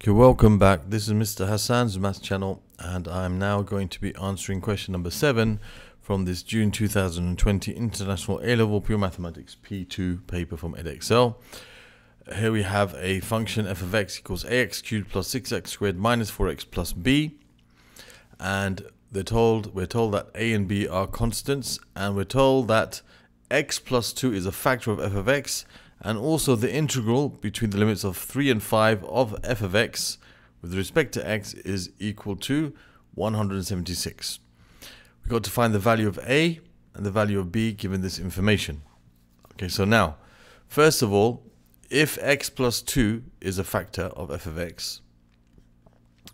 Okay, welcome back. This is Mr. Hassaan's Maths channel, and I'm now going to be answering question number seven from this June 2020 International A-Level Pure Mathematics P2 paper from Edexcel. Here we have a function f of x equals ax cubed plus 6x squared minus 4x plus b, and they're told we're told that a and b are constants, and we're told that x plus 2 is a factor of f of x and also the integral between the limits of 3 and 5 of f of x with respect to x is equal to 176. We've got to find the value of a and the value of b given this information. Okay, so now, first of all, if x plus 2 is a factor of f of x,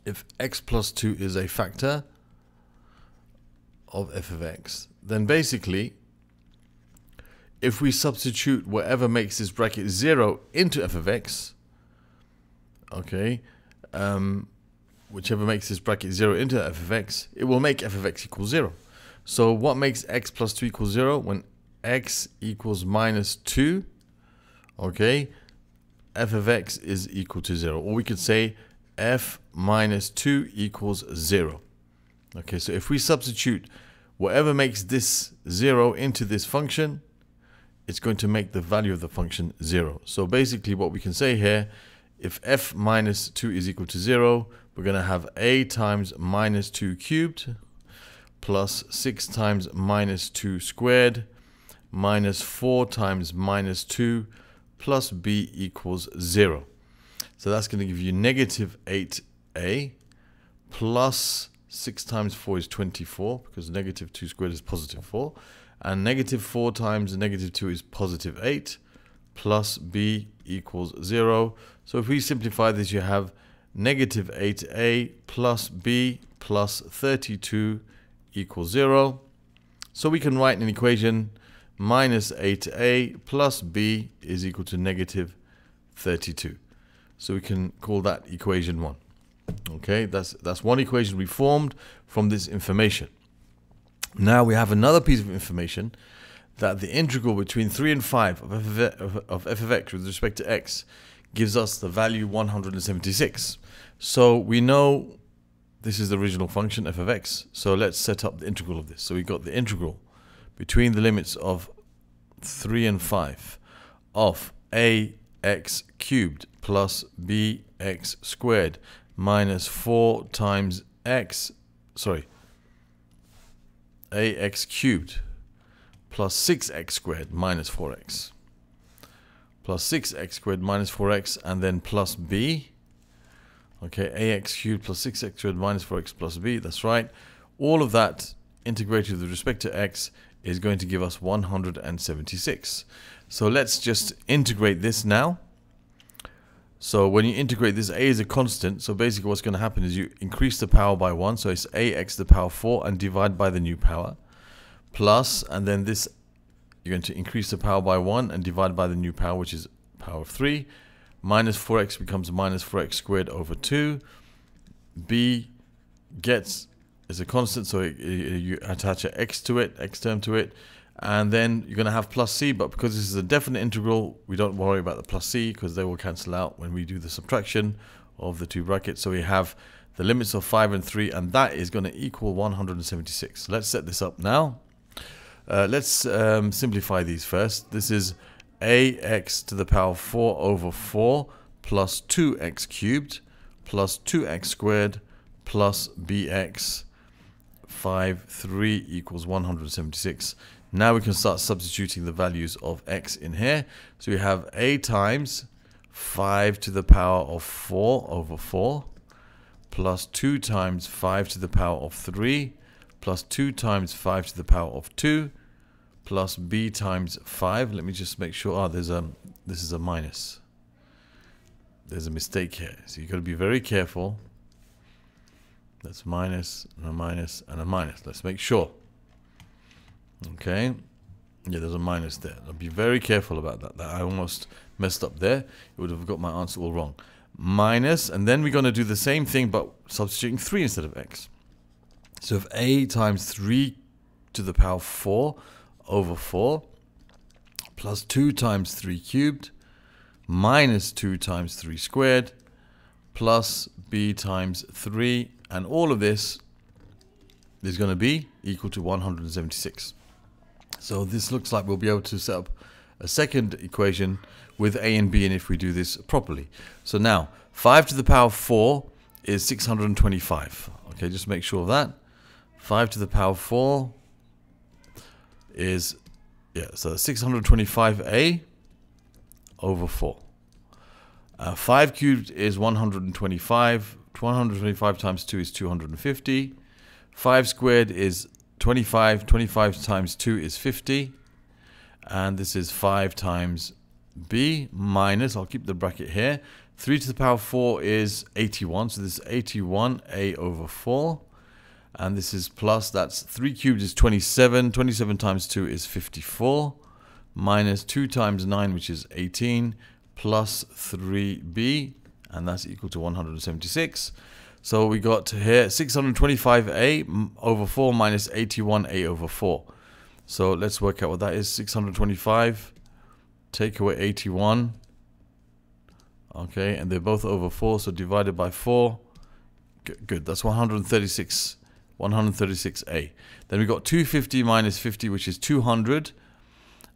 if x plus 2 is a factor of f of x, then basically if we substitute whatever makes this bracket 0 into f of x, okay, um, whichever makes this bracket 0 into f of x, it will make f of x equal 0. So what makes x plus 2 equal 0? When x equals minus 2, okay, f of x is equal to 0. Or we could say f minus 2 equals 0. Okay, so if we substitute whatever makes this 0 into this function, it's going to make the value of the function 0. So basically what we can say here, if f minus 2 is equal to 0, we're going to have a times minus 2 cubed plus 6 times minus 2 squared minus 4 times minus 2 plus b equals 0. So that's going to give you negative 8a plus 6 times 4 is 24 because negative 2 squared is positive 4 and negative 4 times negative 2 is positive 8 plus b equals 0. So if we simplify this, you have negative 8a plus b plus 32 equals 0. So we can write an equation minus 8a plus b is equal to negative 32. So we can call that equation 1. Okay, that's, that's one equation we formed from this information. Now we have another piece of information that the integral between 3 and 5 of f of, x with respect to x gives us the value 176. So we know this is the original function f of x. So let's set up the integral of this. So we got the integral between the limits of 3 and 5 of ax cubed plus bx squared minus 4 times x, sorry, ax cubed plus 6x squared minus 4x plus 6x squared minus 4x and then plus b. Okay ax cubed plus 6x squared minus 4x plus b that's right. All of that integrated with respect to x is going to give us 176 so let's just integrate this now so when you integrate this, a is a constant. So basically what's going to happen is you increase the power by 1. So it's ax to the power 4 and divide by the new power. Plus, and then this, you're going to increase the power by 1 and divide by the new power, which is power of 3. Minus 4x becomes minus 4x squared over 2. b gets is a constant, so you attach an x to it, x term to it and then you're going to have plus c but because this is a definite integral we don't worry about the plus c because they will cancel out when we do the subtraction of the two brackets. So we have the limits of 5 and 3 and that is going to equal 176 let's set this up now. Uh, let's um, simplify these first. This is ax to the power 4 over 4 plus 2x cubed plus 2x squared plus bx 5 3 equals 176 now we can start substituting the values of x in here. So we have a times 5 to the power of 4 over 4 plus 2 times 5 to the power of 3 plus 2 times 5 to the power of 2 plus b times 5. Let me just make sure. Ah, oh, there's a this is a minus. There's a mistake here. So you've got to be very careful. That's minus and a minus and a minus. Let's make sure. Okay. Yeah, there's a minus there. I'll be very careful about that. that. I almost messed up there. It would have got my answer all wrong. Minus, and then we're going to do the same thing, but substituting 3 instead of x. So if a times 3 to the power 4 over 4 plus 2 times 3 cubed minus 2 times 3 squared plus b times 3. And all of this is going to be equal to 176. So this looks like we'll be able to set up a second equation with a and b and if we do this properly. So now 5 to the power 4 is 625. Okay, just make sure of that. 5 to the power 4 is, yeah, so 625a over 4. Uh, 5 cubed is 125. 125 times 2 is 250. 5 squared is 25. 25 times 2 is 50. And this is 5 times b minus, I'll keep the bracket here. 3 to the power 4 is 81. So this is 81a over 4. And this is plus, that's 3 cubed is 27. 27 times 2 is 54. Minus 2 times 9, which is 18 plus 3b, and that's equal to 176. So we got here 625a over 4 minus 81a over 4. So let's work out what that is. 625, take away 81. Okay, and they're both over 4, so divided by 4. Good, good. that's 136, 136a. Then we got 250 minus 50, which is 200.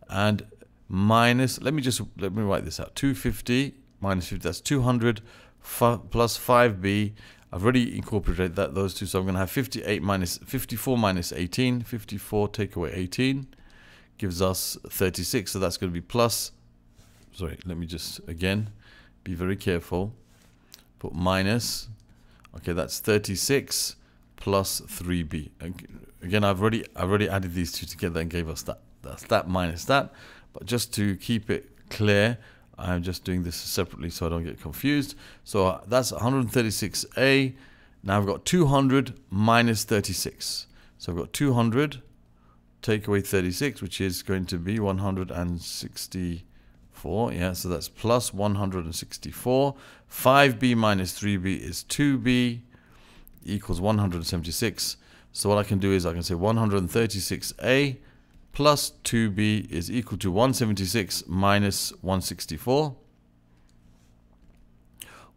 And minus, let me just, let me write this out. 250 minus 50, that's 200 plus 5b. I've already incorporated that those two, so I'm going to have 58 minus 54 minus 18. 54 take away 18 gives us 36, so that's going to be plus. Sorry, let me just again be very careful. Put minus. Okay, that's 36 plus 3b. Again, I've already I've already added these two together and gave us that. That's that minus that. But just to keep it clear, I'm just doing this separately so I don't get confused. So that's 136a. Now I've got 200 minus 36. So I've got 200, take away 36, which is going to be 164. Yeah, so that's plus 164. 5b minus 3b is 2b equals 176. So what I can do is I can say 136a plus 2b is equal to 176 minus 164.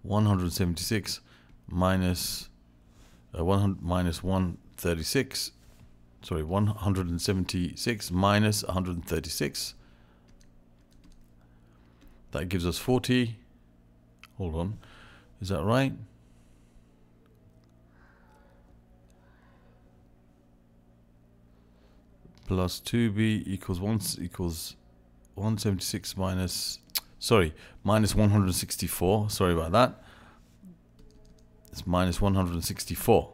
176 minus, uh, 100 minus 136. Sorry, 176 minus 136. That gives us 40. Hold on. Is that right? Plus 2b equals 1 equals 176 minus sorry minus 164 sorry about that. It's minus 164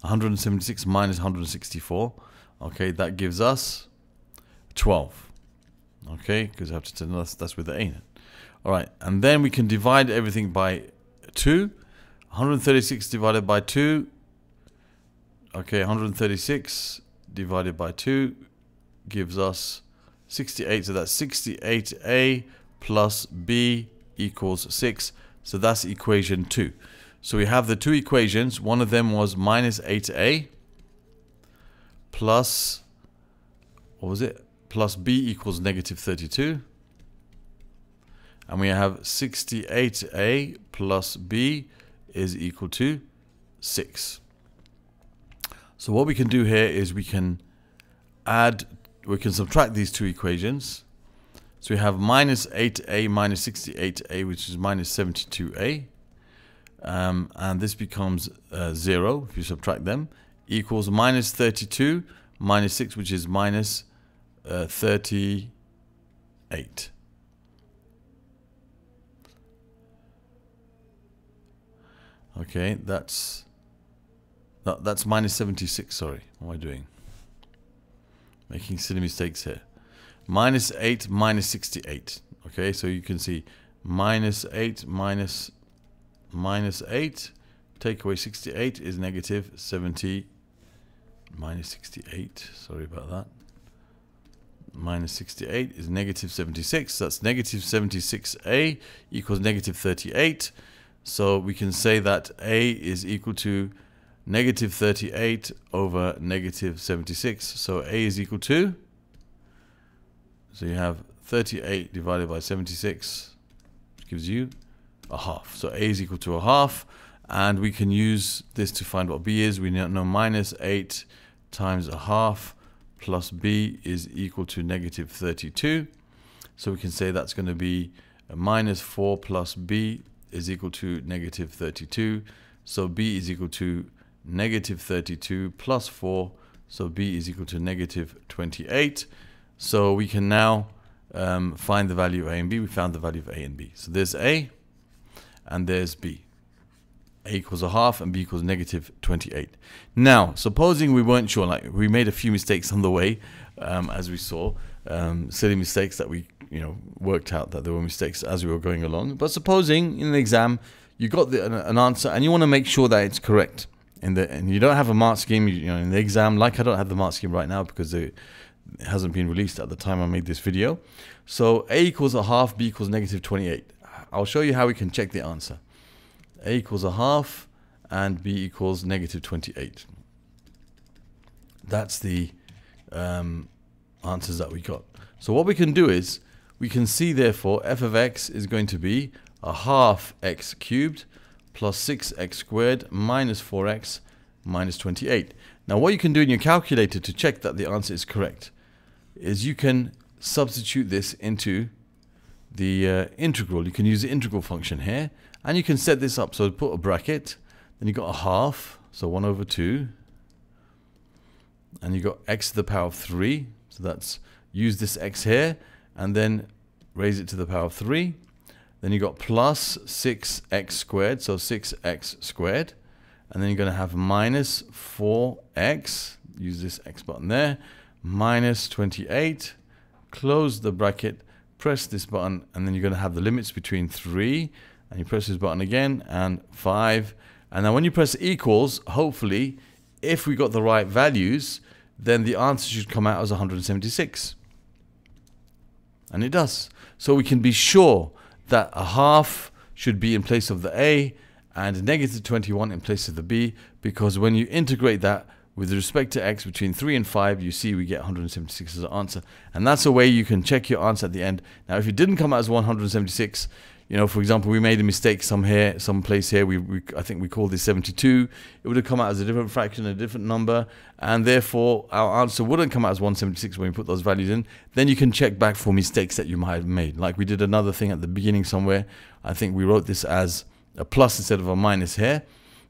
176 minus 164 okay that gives us 12 okay because I have to tell that's, that's with the a in it. All right and then we can divide everything by 2 136 divided by 2 okay 136 divided by 2 gives us 68. So that's 68a plus b equals 6. So that's equation 2. So we have the two equations. One of them was minus 8a plus, what was it? Plus b equals negative 32. And we have 68a plus b is equal to 6. So what we can do here is we can add, we can subtract these two equations. So we have minus 8a minus 68a, which is minus 72a. Um, and this becomes uh, 0 if you subtract them, equals minus 32 minus 6, which is minus, uh, 38. Okay, that's that's minus 76, sorry. What am I doing? Making silly mistakes here. Minus 8 minus 68. Okay, so you can see minus 8 minus, minus 8. Take away 68 is negative 70. Minus 68, sorry about that. Minus 68 is negative 76. That's negative 76a equals negative 38. So we can say that a is equal to negative 38 over negative 76. So A is equal to, so you have 38 divided by 76, which gives you a half. So a is equal to a half, and we can use this to find what b is. We know minus 8 times a half plus b is equal to negative 32. So we can say that's going to be minus 4 plus b is equal to negative 32. So b is equal to negative 32 plus 4. So b is equal to negative 28. So we can now um, find the value of a and b. We found the value of a and b. So there's a and there's b. a equals a half and b equals negative 28. Now, supposing we weren't sure, like we made a few mistakes on the way, um, as we saw, um, silly mistakes that we you know worked out that there were mistakes as we were going along. But supposing in an exam you got the, an, an answer and you want to make sure that it's correct, in the and you don't have a mark scheme, you, know, in the exam, like I don't have the mark scheme right now because it hasn't been released at the time I made this video. So a equals a half, b equals negative 28. I'll show you how we can check the answer. a equals a half and b equals negative 28. That's the um, answers that we got. So what we can do is we can see therefore f of x is going to be a half x cubed plus 6x squared minus 4x minus 28. Now what you can do in your calculator to check that the answer is correct is you can substitute this into the uh, integral. You can use the integral function here and you can set this up. So put a bracket, then you got a half, so 1 over 2 and you got x to the power of 3. So that's use this x here and then raise it to the power of 3 then you've got plus 6x squared, so 6x squared. And then you're going to have minus 4x, use this x button there, minus 28. Close the bracket, press this button, and then you're going to have the limits between 3, and you press this button again, and 5. And now when you press equals, hopefully, if we got the right values, then the answer should come out as 176. And it does. So we can be sure that a half should be in place of the A and negative 21 in place of the B because when you integrate that with respect to x between 3 and 5 you see we get 176 as an answer. And that's a way you can check your answer at the end. Now if it didn't come out as 176 you know, for example, we made a mistake some here, some place here. We, we, I think we called this 72. It would have come out as a different fraction, a different number, and therefore our answer wouldn't come out as 176 when we put those values in. Then you can check back for mistakes that you might have made. Like we did another thing at the beginning somewhere. I think we wrote this as a plus instead of a minus here.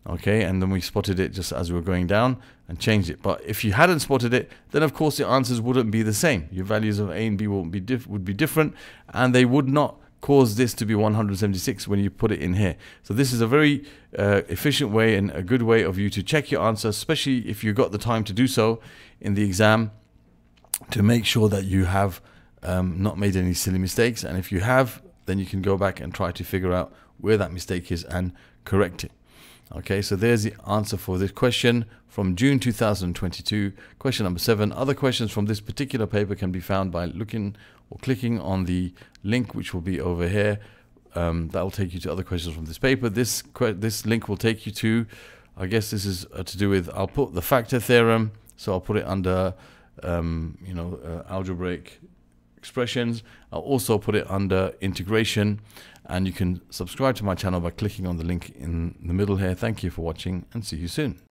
Okay, and then we spotted it just as we were going down and changed it. But if you hadn't spotted it, then of course the answers wouldn't be the same. Your values of A and B will be would be different, and they would not cause this to be 176 when you put it in here. So this is a very uh, efficient way and a good way of you to check your answer, especially if you got the time to do so in the exam to make sure that you have um, not made any silly mistakes. And if you have, then you can go back and try to figure out where that mistake is and correct it. Okay, so there's the answer for this question from June 2022. Question number seven. Other questions from this particular paper can be found by looking or clicking on the link which will be over here. Um, that will take you to other questions from this paper. This this link will take you to, I guess this is uh, to do with, I'll put the factor theorem, so I'll put it under, um, you know, uh, algebraic expressions. I'll also put it under integration and you can subscribe to my channel by clicking on the link in the middle here. Thank you for watching and see you soon.